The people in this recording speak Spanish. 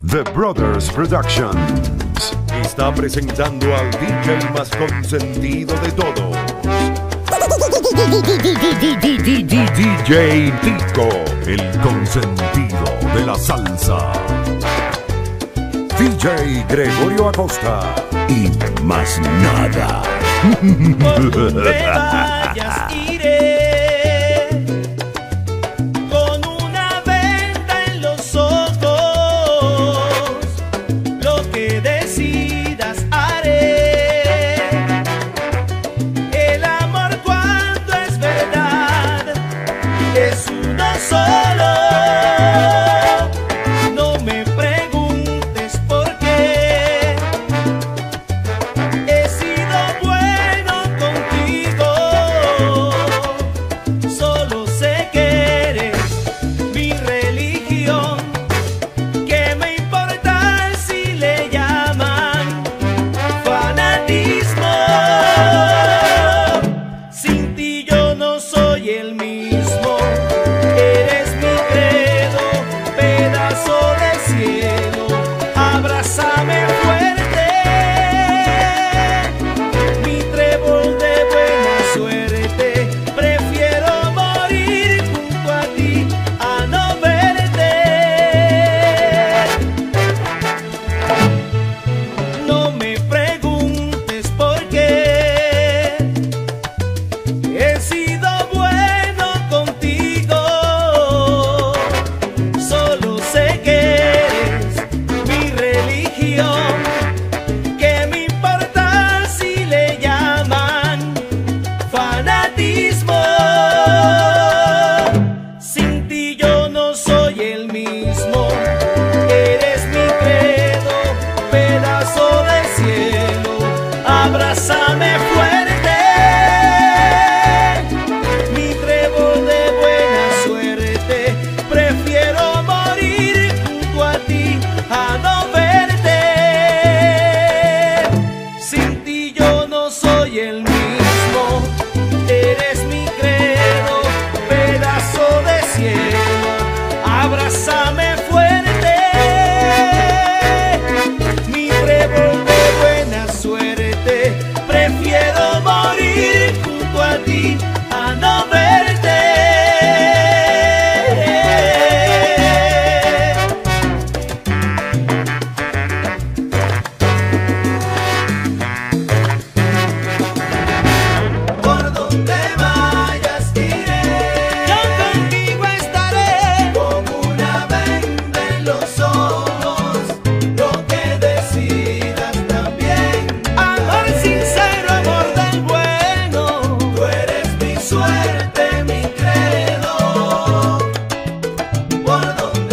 The Brothers Productions está presentando al DJ más consentido de todos. DJ Tico, el consentido de la salsa. DJ Gregorio Acosta y más nada. gordo.